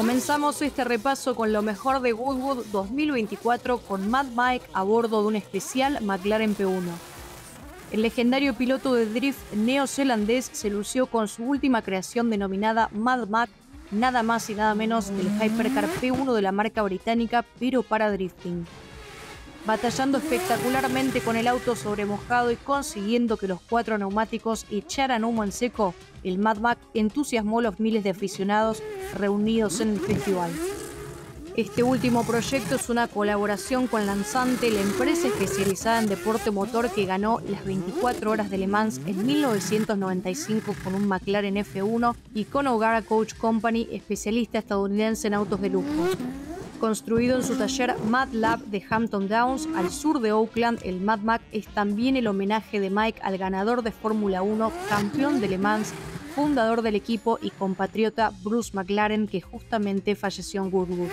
Comenzamos este repaso con lo mejor de Goodwood 2024 con Mad Mike a bordo de un especial McLaren P1. El legendario piloto de drift neozelandés se lució con su última creación denominada Mad Mac, nada más y nada menos que el Hypercar P1 de la marca británica, pero para drifting. Batallando espectacularmente con el auto sobremojado y consiguiendo que los cuatro neumáticos echaran humo en seco, el Mad Mac entusiasmó a los miles de aficionados reunidos en el festival. Este último proyecto es una colaboración con Lanzante, la empresa especializada en deporte motor que ganó las 24 horas de Le Mans en 1995 con un McLaren F1 y con O'Gara Coach Company, especialista estadounidense en autos de lujo. Construido en su taller Mad Lab de Hampton Downs, al sur de Oakland, el Mad Mac es también el homenaje de Mike al ganador de Fórmula 1, campeón de Le Mans fundador del equipo y compatriota Bruce McLaren, que justamente falleció en Goodwood.